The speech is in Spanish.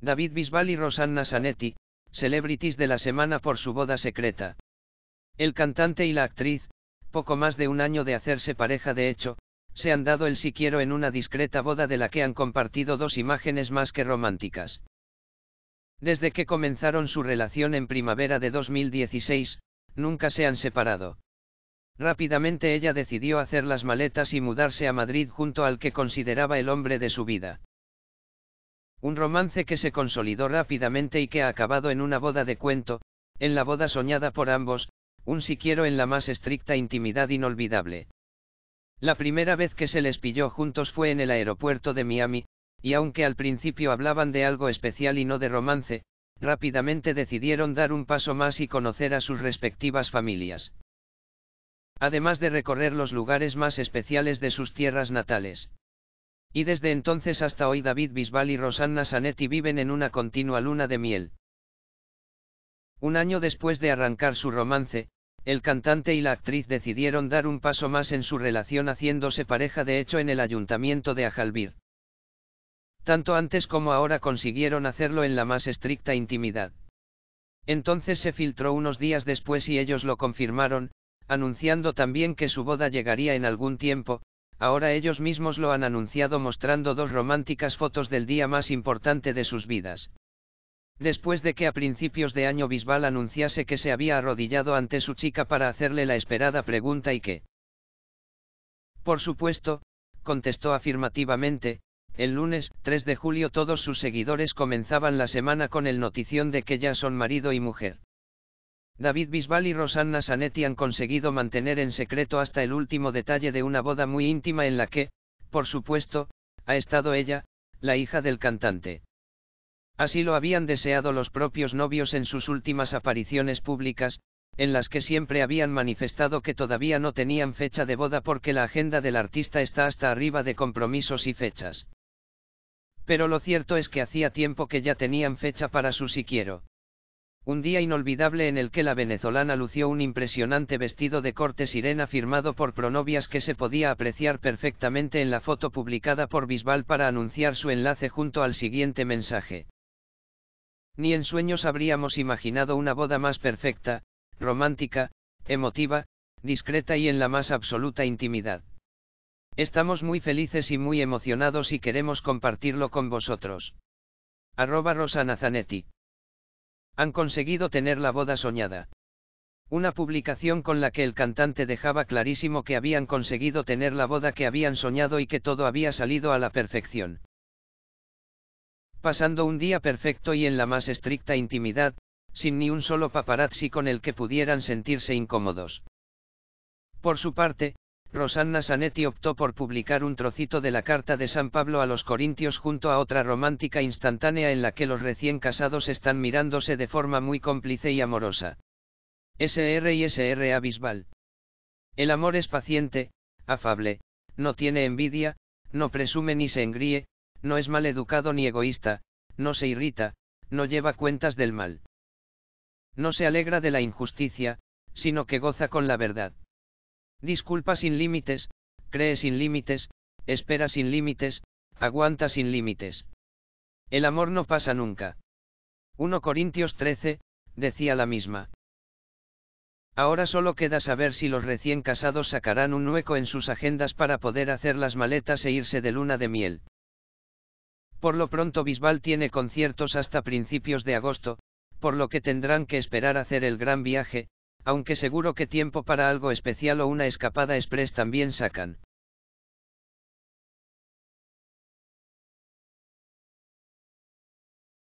David Bisbal y Rosanna Sanetti, celebrities de la semana por su boda secreta. El cantante y la actriz, poco más de un año de hacerse pareja de hecho, se han dado el si quiero en una discreta boda de la que han compartido dos imágenes más que románticas. Desde que comenzaron su relación en primavera de 2016, nunca se han separado. Rápidamente ella decidió hacer las maletas y mudarse a Madrid junto al que consideraba el hombre de su vida. Un romance que se consolidó rápidamente y que ha acabado en una boda de cuento, en la boda soñada por ambos, un siquiero en la más estricta intimidad inolvidable. La primera vez que se les pilló juntos fue en el aeropuerto de Miami, y aunque al principio hablaban de algo especial y no de romance, rápidamente decidieron dar un paso más y conocer a sus respectivas familias. Además de recorrer los lugares más especiales de sus tierras natales. Y desde entonces hasta hoy David Bisbal y Rosanna Sanetti viven en una continua luna de miel. Un año después de arrancar su romance, el cantante y la actriz decidieron dar un paso más en su relación haciéndose pareja de hecho en el ayuntamiento de Ajalbir. Tanto antes como ahora consiguieron hacerlo en la más estricta intimidad. Entonces se filtró unos días después y ellos lo confirmaron, anunciando también que su boda llegaría en algún tiempo, ahora ellos mismos lo han anunciado mostrando dos románticas fotos del día más importante de sus vidas. Después de que a principios de año Bisbal anunciase que se había arrodillado ante su chica para hacerle la esperada pregunta y que... Por supuesto, contestó afirmativamente, el lunes 3 de julio todos sus seguidores comenzaban la semana con el notición de que ya son marido y mujer. David Bisbal y Rosanna Sanetti han conseguido mantener en secreto hasta el último detalle de una boda muy íntima en la que, por supuesto, ha estado ella, la hija del cantante. Así lo habían deseado los propios novios en sus últimas apariciones públicas, en las que siempre habían manifestado que todavía no tenían fecha de boda porque la agenda del artista está hasta arriba de compromisos y fechas. Pero lo cierto es que hacía tiempo que ya tenían fecha para su si quiero. Un día inolvidable en el que la venezolana lució un impresionante vestido de corte sirena firmado por pronovias que se podía apreciar perfectamente en la foto publicada por Bisbal para anunciar su enlace junto al siguiente mensaje. Ni en sueños habríamos imaginado una boda más perfecta, romántica, emotiva, discreta y en la más absoluta intimidad. Estamos muy felices y muy emocionados y queremos compartirlo con vosotros. Arroba Rosana Zanetti han conseguido tener la boda soñada. Una publicación con la que el cantante dejaba clarísimo que habían conseguido tener la boda que habían soñado y que todo había salido a la perfección. Pasando un día perfecto y en la más estricta intimidad, sin ni un solo paparazzi con el que pudieran sentirse incómodos. Por su parte, Rosanna Sanetti optó por publicar un trocito de la carta de San Pablo a los Corintios junto a otra romántica instantánea en la que los recién casados están mirándose de forma muy cómplice y amorosa. SR y SR Abisbal. El amor es paciente, afable, no tiene envidia, no presume ni se engríe, no es mal educado ni egoísta, no se irrita, no lleva cuentas del mal. No se alegra de la injusticia, sino que goza con la verdad. Disculpa sin límites, cree sin límites, espera sin límites, aguanta sin límites. El amor no pasa nunca. 1 Corintios 13, decía la misma. Ahora solo queda saber si los recién casados sacarán un hueco en sus agendas para poder hacer las maletas e irse de luna de miel. Por lo pronto Bisbal tiene conciertos hasta principios de agosto, por lo que tendrán que esperar hacer el gran viaje, aunque seguro que tiempo para algo especial o una escapada express también sacan.